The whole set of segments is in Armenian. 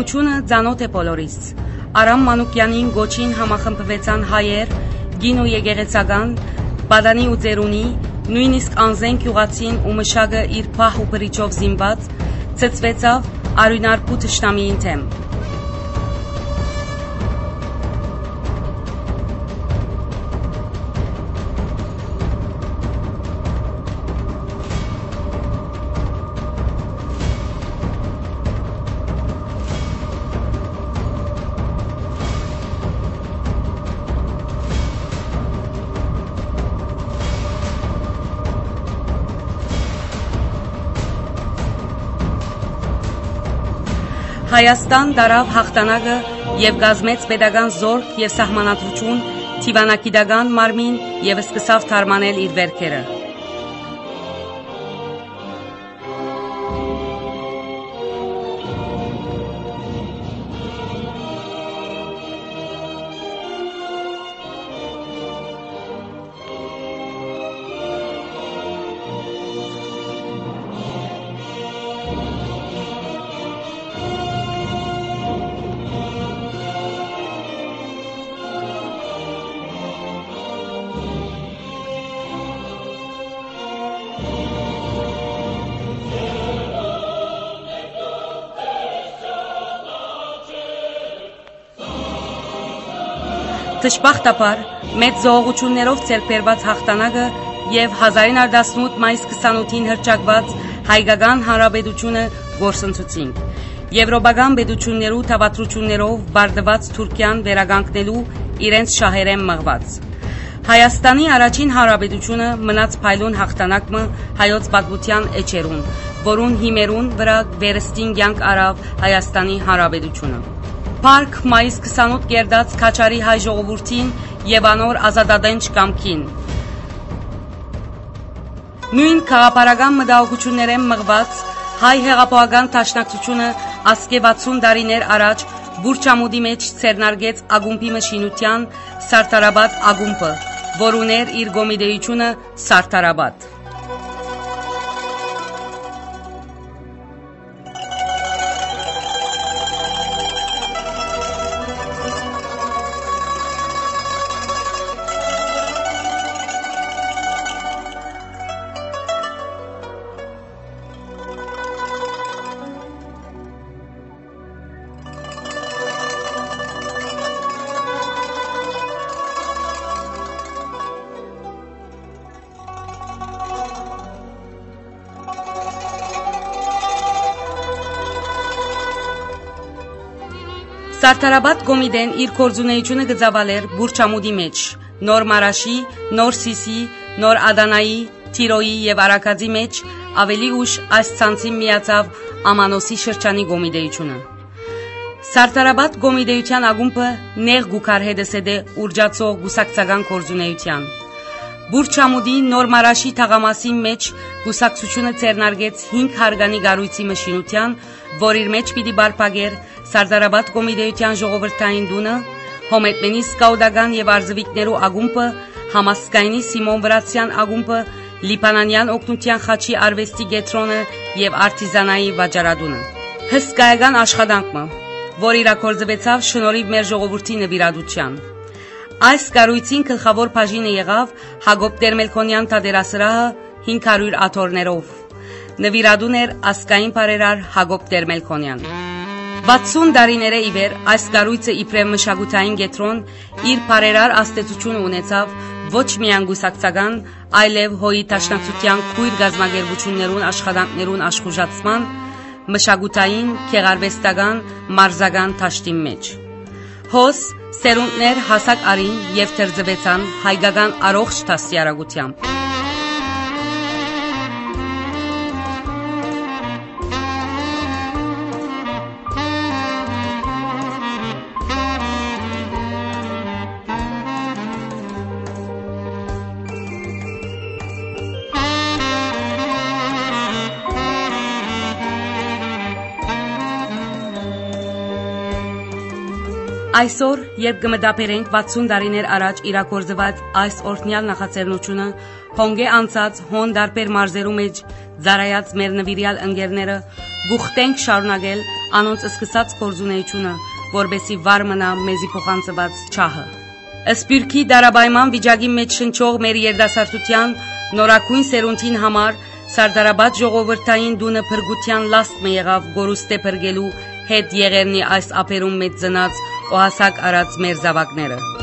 Պատմությունը ցանոթ է բոլորիս։ Արամ Մանուկյանին գոչին համախմբվեցան հայեր, գին ու եկեղեցական, բադանի ու ծերունի, նույնիսկ անզեն քյուղացին ու մշակը իր փահ ու բրիչով զինված, ցծվեցավ արյունարփու ճշտամիին թեմ։ Հայաստան դարավ հաղթանակը եւ գազմեց pedagogan զորք եւ սահմանադրություն, թիվանակիդական մարմին եւ սկսավ թարմանել իր վերքերը։ Դժբախտաբար մեծ զողողություններով ցերբերված հաղթանակը եւ 1918 մայիս 28-ին հրճակված հայկական հանրապետությունը գործընծուցին։ Եվրոպական պետություններու թավատրություններով բարդված Թուրքիան վերագանքնելու իրենց շահերեն մղված։ Հայաստանի առաջին հանրապետությունը մնաց փայլուն հաղթանակը հայոց պատմության էջերուն, որուն հիմերուն վրա վերստին կյանք արավ Հայաստանի հանրապետությունը։ Փարք մայիս 28 կերդած Քաչարի հայ ժողովրդին եւ անոր ազատադենչ կամքին։ Նույն քաղաքապարական մտահոգություններեն մղված հայ հեղափոխական տաշնակցությունը ասկե 60 տարիներ առաջ Բուրչամուդի մեջ ցերնարգեց ագումբի մշինության Սարտարաբադ ագումբը, որ ուներ իր գոմիդեյությունը Սարտարաբադ։ Սարտարաբադ Գոմիդեն իր կորձունեությունը գծավալեր Բուրչամուդի մեջ, Նոր Մարաշի, Նոր Սիսի, Նոր Ադանայի, Թիրոյի եւ Արաքածի մեջ ավելի ուշ այս ցանցին միացավ Ամանոսի շրջանի Գոմիդեյությունը։ Սարտարաբադ Գոմիդեյության ագումբը նեղ գուքար հետսեդե ուրջացող գուսակցական կորձունեության։ Բուրչամուդի Նոր Մարաշի թաղամասի մեջ գուսակցությունը ցերնարգեց 5 հարգանի գառույցի մշինության, որ իր մեջ պիտի բարփագեր Սարդարաբադ կոմիտեության ժողովրդային դունը, Հոմետմենի սկաուդական եւ արզվիկներու ագումբը, Համասկայնի Սիմոն Վրացյան ագումբը, Լիբանանյան օկնության խաչի արվեստի գետրոնը եւ արտիզանայի վաճառադունը։ Հսկայական աշխատանքը, որ իրակորձվեցավ շնորհիվ մեր ժողովրդի նվիրատության։ Այս կառույցին գլխավոր բաժինը եղավ Հակոբ Տերմելքոնյան թատերասրահը 500 աթորներով։ Նվիրադուն էր ասկային բարերար Հակոբ Տերմելքոնյան։ 60 տարիները ի վեր այս կառույցը իբրև մշակութային գետրոն իր բարերար աստեցությունը ունեցավ ոչ միայն գուսակցական, այլև հոյի տաշնակցության քույր գազագերբություններուն աշխատանքներուն աշխուժացման, մշակութային, քեղարվեստական, մարզական ճաշտի մեջ։ Հոս սերունդներ հասակ արին եւ թերձվեցան հայկական առողջ տասյարագությամբ։ Այսօր, երբ կմտաբերենք 60 տարիներ առաջ իրակորձված այս օրհնյալ նախաձեռնությունը, հոնգե անցած հոն դարբեր մարզերու մեջ ծարայած մեր նվիրյալ ընկերները գուխտենք շարունակել անոնց սկսած կորզունեությունը, որբեսի վար մնա մեզի փոխանցված չահը։ Սպիրկի դարաբայման վիճակի մեջ շնչող մեր երդասարտության նորակույն սերունդին համար Սարդարաբադ ժողովրդային դունը փրկության լաստը եղավ գորուստե փրկելու հետ եղերնի այս ապերում մեծ ծնած ու հասակ արած մեր զավակները։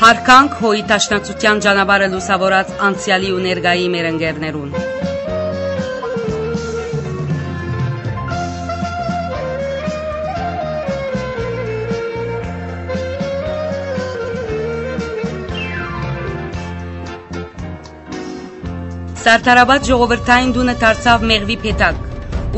Հարկանք հոյի տաշնացության ճանապարհը լուսավորած անցյալի ու ներկայի մեր ընկերներուն։ Սարտարաբադ ժողովրդային դունը դարձավ մեղվի փետակ։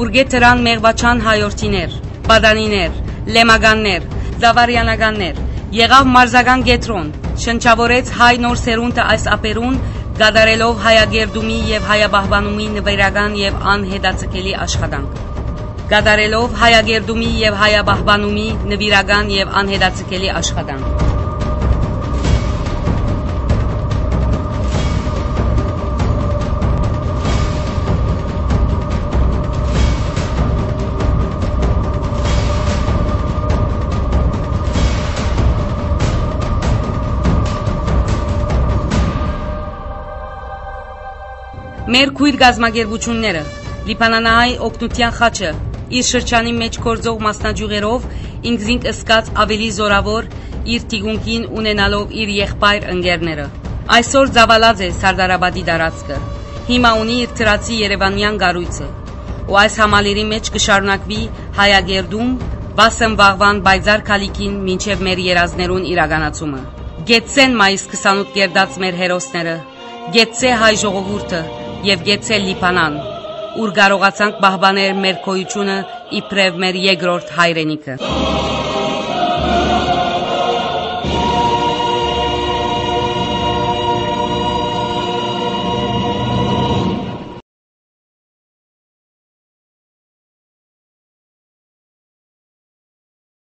Ուրգե տրան մեղվաչան հայորտիներ, բադանիներ, լեմագաններ, զավարյանականներ, եղավ մարզական գետրոն, շնչավորեց հայ նոր սերունդը այս ապերուն, գադարելով հայագերդումի եւ հայաբահբանումի նվերական եւ անհետացկելի աշխատանք։ Գադարելով հայագերդումի եւ հայաբահբանումի նվիրական եւ անհետացկելի աշխատանք։ Մեր քույր գազագերբությունները Լիբանանահայ օկնության խաչը իր շրջանի մեջ կորձող մասնաճյուղերով ինքզինք ըսկած ավելի զորավոր իր տիգունքին ունենալով իր եղբայր ընկերները այսօր զավալած է Սարդարաբադի դարածքը հիմա ունի իր ծրացի Երևանյան գառույցը ու այս համալիրի մեջ կշարունակվի հայագերդում Վասեմ վաղվան բայձար քալիքին մինչև մեր երազներուն իրականացումը Գեցեն մայիս 28 գերդած մեր հերոսները Գեցե հայ ժողովուրդը եւ գեցե լիփանան, ուր կարողացանք պահպանել մեր քոյությունը իբրև մեր երկրորդ հայրենիքը։